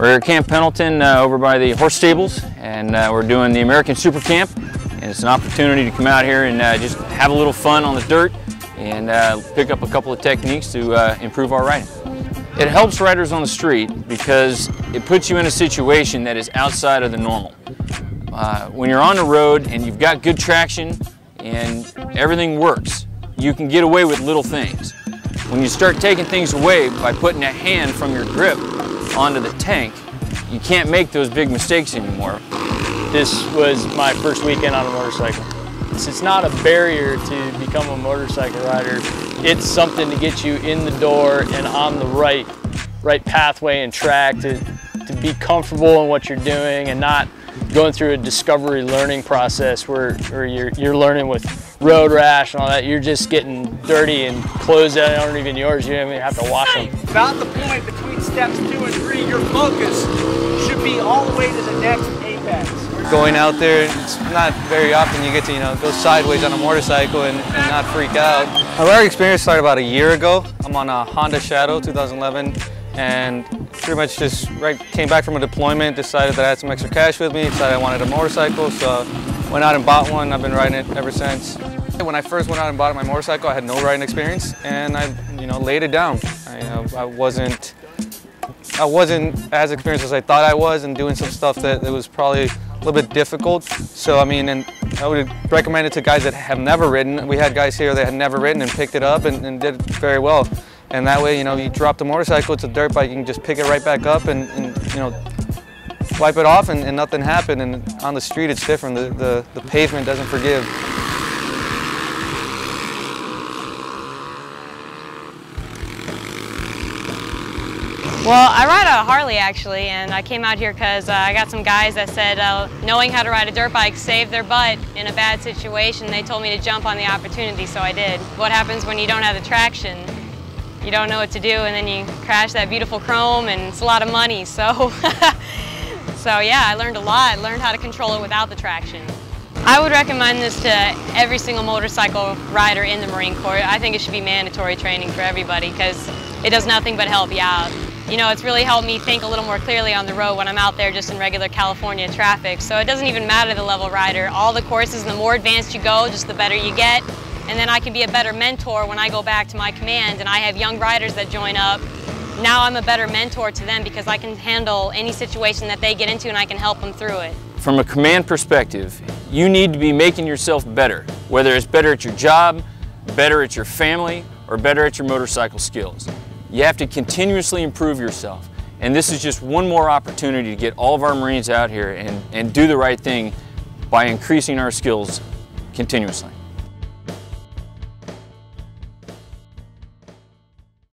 We're at Camp Pendleton uh, over by the horse stables and uh, we're doing the American Super Camp and it's an opportunity to come out here and uh, just have a little fun on the dirt and uh, pick up a couple of techniques to uh, improve our riding. It helps riders on the street because it puts you in a situation that is outside of the normal. Uh, when you're on the road and you've got good traction and everything works, you can get away with little things. When you start taking things away by putting a hand from your grip onto the tank, you can't make those big mistakes anymore. This was my first weekend on a motorcycle. It's not a barrier to become a motorcycle rider. It's something to get you in the door and on the right, right pathway and track to, to be comfortable in what you're doing and not going through a discovery learning process where, where you're, you're learning with road rash and all that. You're just getting dirty and clothes that aren't even yours. You don't even have to wash them. About the point between steps two and three, your focus should be all the way to the next apex. Going out there, it's not very often you get to, you know, go sideways on a motorcycle and, and not freak out. My riding experience started about a year ago. I'm on a Honda Shadow 2011 and pretty much just right came back from a deployment, decided that I had some extra cash with me, decided I wanted a motorcycle, so went out and bought one. I've been riding it ever since. When I first went out and bought my motorcycle, I had no riding experience, and I, you know, laid it down. I, know, I wasn't, I wasn't as experienced as I thought I was, and doing some stuff that, that was probably a little bit difficult. So I mean, and I would recommend it to guys that have never ridden. We had guys here that had never ridden and picked it up and, and did very well. And that way, you know, you drop the motorcycle, it's a dirt bike, you can just pick it right back up and, and you know, wipe it off and, and, nothing happened. And on the street, it's different. The, the, the pavement doesn't forgive. Well, I ride a Harley actually, and I came out here because uh, I got some guys that said uh, knowing how to ride a dirt bike saved their butt in a bad situation. They told me to jump on the opportunity, so I did. What happens when you don't have the traction? You don't know what to do, and then you crash that beautiful chrome, and it's a lot of money. So, so yeah, I learned a lot. I learned how to control it without the traction. I would recommend this to every single motorcycle rider in the Marine Corps. I think it should be mandatory training for everybody because it does nothing but help you out you know, it's really helped me think a little more clearly on the road when I'm out there just in regular California traffic. So it doesn't even matter the level rider. All the courses, the more advanced you go, just the better you get. And then I can be a better mentor when I go back to my command and I have young riders that join up. Now I'm a better mentor to them because I can handle any situation that they get into and I can help them through it. From a command perspective, you need to be making yourself better, whether it's better at your job, better at your family, or better at your motorcycle skills. You have to continuously improve yourself. And this is just one more opportunity to get all of our Marines out here and, and do the right thing by increasing our skills continuously.